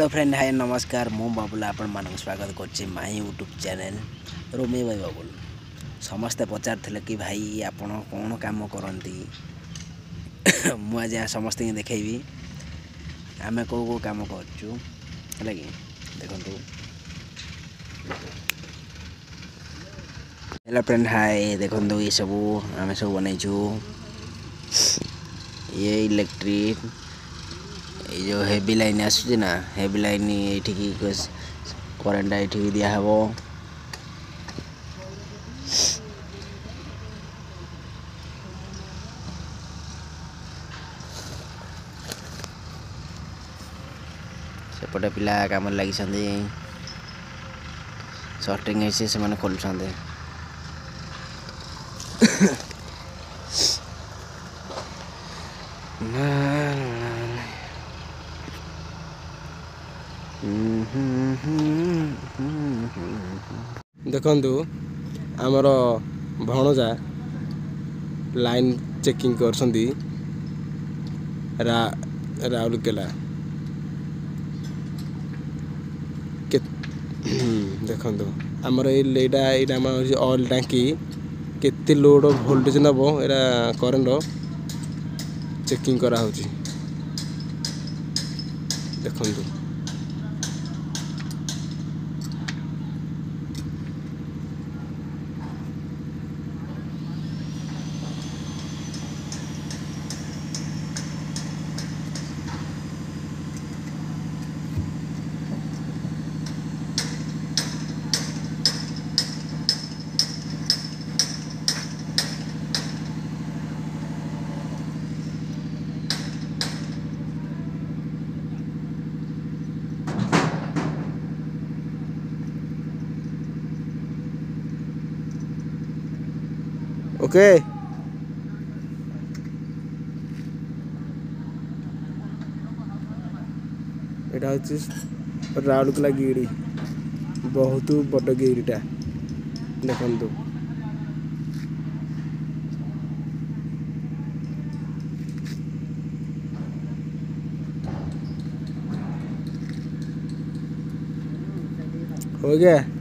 hello friend हाय नमस्कार ମୁଁ ବାବୁଲା ଆପଣମାନଙ୍କୁ ସ୍ୱାଗତ କରୁଛି ମାଇଁ ୟୁଟ୍ୟୁବ୍ ଚ୍ୟାନେଲ୍ ରୋମେଇ ଭାଇ ବାବୁଲ ସମସ୍ତେ ପଚାରୁଥିଲେ କି ଭାଇ ଆପଣ କ'ଣ କାମ କରନ୍ତି ମୁଁ ଆଜି ସମସ୍ତଙ୍କୁ ଦେଖେଇବି ଆମେ କେଉଁ କେଉଁ କାମ କରୁଛୁ ହେଲା କି ଦେଖନ୍ତୁ हेलो फ्रेंड हाय ଦେଖନ୍ତୁ ଏସବୁ ଆମେ ସବୁ ବନେଇଛୁ ଇଏ ଇଲେକ୍ଟ୍ରିକ୍ जो हेवी लाइन आसूचे हेवी लाइन ये करेन्टा ये दिह सेपटे पा कम लगे सर्टिंग से मैंने खोल ना देखु आम भणजा लाइन चेकिङ गर् राउरकेला देखु आम अएल टाकि केति लोड भोलटेज नबे ए करेन्ट चेकिङ गराहे देख ओके राउरकला गिड़ी बहुत बड़ गिड़ीटा देखु हो गया